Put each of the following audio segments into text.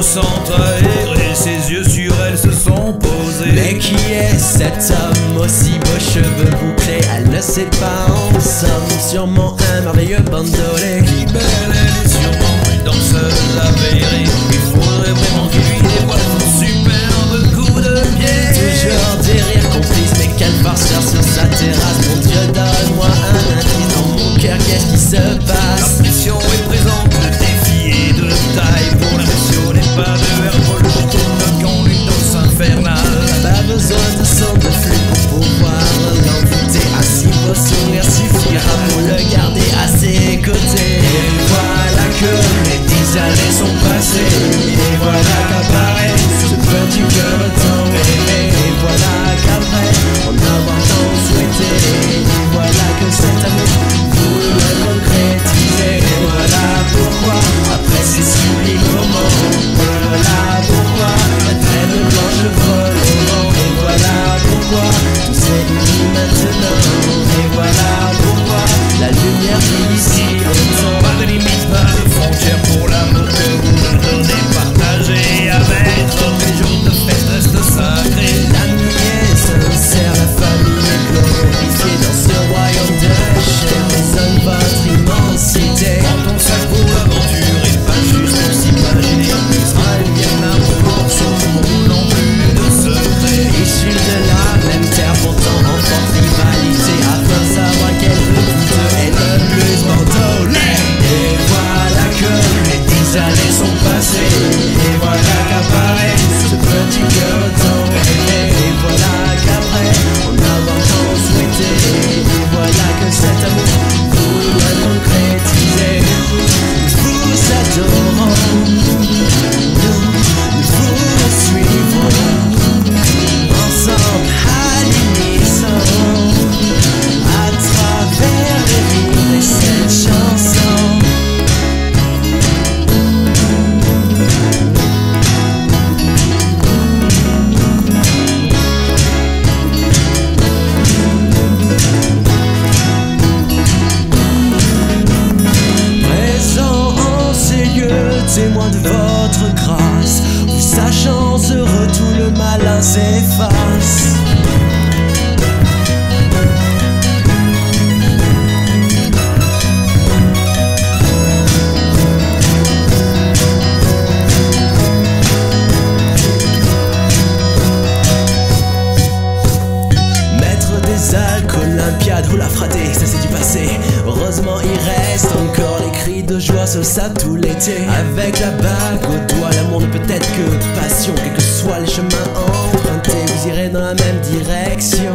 au centre aéré, ses yeux sur elle se sont posés. Mais qui est cet homme aussi beaux cheveux bouclés Elle ne sait pas en somme, sûrement un merveilleux bandolé. Qui belle elle est sûrement une danseuse. Il faudrait vraiment qu'il lui dévoile son superbe coup de pied. Toujours des rires complices, mais quelle farceur sur C'est témoin de votre grâce. Vous sachant heureux, tout le malin s'efface. Maître des alcools, Olympiade ou la fratée, ça c'est du passé. Heureusement, il reste ça tout l'été Avec la bague au doigt L'amour ne peut être que passion. Quels que soient les chemins empruntés Vous irez dans la même direction.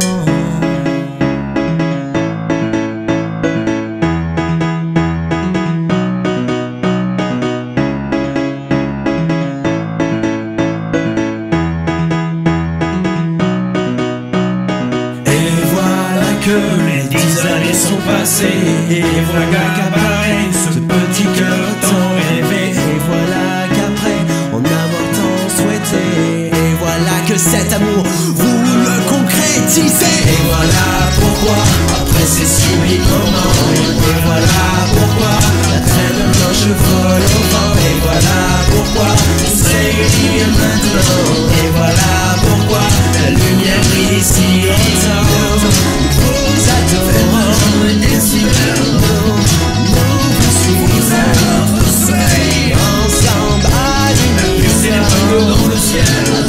Et voilà que les dix années sont passées. Et voilà qu'à Et voilà pourquoi Après ces sublimes moments Et voilà pourquoi La traîne de l'ange vole au vent. Et voilà pourquoi Tous réunis maintenant. Et voilà pourquoi La lumière brille si longtemps Nous adorons Et si nous Nous Ensemble Dans le ciel.